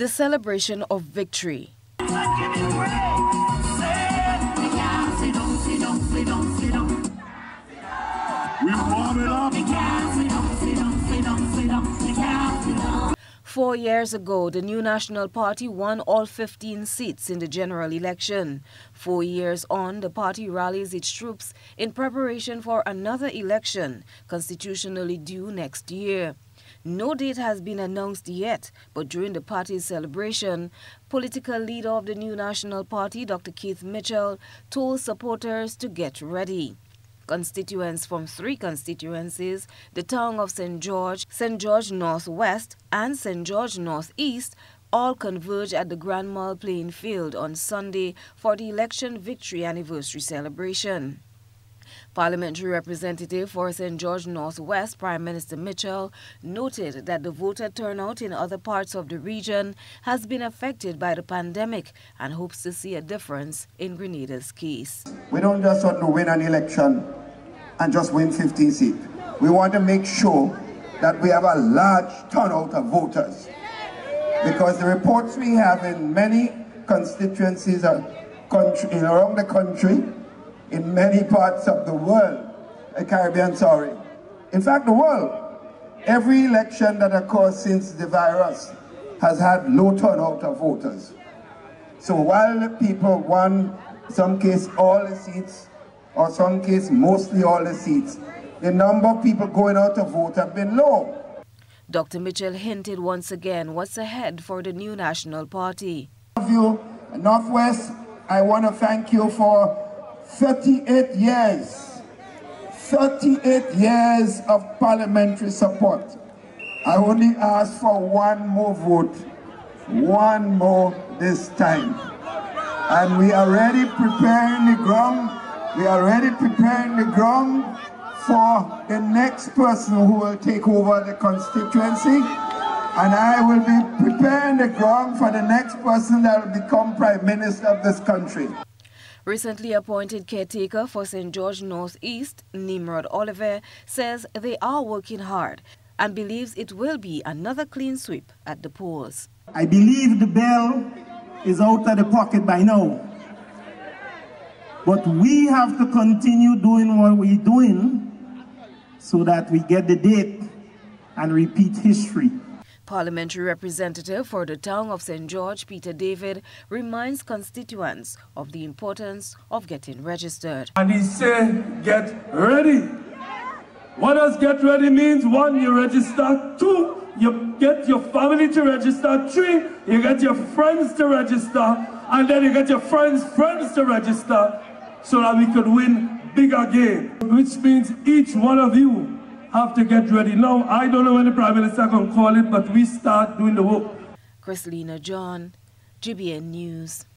the celebration of victory. Four years ago, the New National Party won all 15 seats in the general election. Four years on, the party rallies its troops in preparation for another election, constitutionally due next year. No date has been announced yet, but during the party's celebration, political leader of the New National Party, Dr. Keith Mitchell, told supporters to get ready. Constituents from three constituencies, the town of St. George, St. George Northwest, and St. George Northeast, all converge at the Grand Mal playing field on Sunday for the election victory anniversary celebration. Parliamentary representative for St. George Northwest, Prime Minister Mitchell, noted that the voter turnout in other parts of the region has been affected by the pandemic and hopes to see a difference in Grenada's case. We don't just want to win an election and just win 15 seats. We want to make sure that we have a large turnout of voters. Because the reports we have in many constituencies around the country in many parts of the world, the Caribbean, sorry. In fact, the world, every election that occurs since the virus has had low turnout of voters. So while people won, some case, all the seats, or some case, mostly all the seats, the number of people going out to vote have been low. Dr. Mitchell hinted once again what's ahead for the new National Party. Of you, Northwest, I want to thank you for 38 years, 38 years of parliamentary support. I only ask for one more vote, one more this time. And we are already preparing the ground, we are already preparing the ground for the next person who will take over the constituency. And I will be preparing the ground for the next person that will become Prime Minister of this country. Recently appointed caretaker for St. George Northeast, Nimrod Oliver, says they are working hard and believes it will be another clean sweep at the polls. I believe the bell is out of the pocket by now. But we have to continue doing what we're doing so that we get the date and repeat history. Parliamentary representative for the town of St. George, Peter David, reminds constituents of the importance of getting registered. And he said, get ready. What does get ready means? One, you register. Two, you get your family to register. Three, you get your friends to register. And then you get your friends' friends to register so that we could win bigger game, Which means each one of you have to get ready. Now, I don't know when the Prime Minister can call it, but we start doing the work. Chrislina John, GBN News.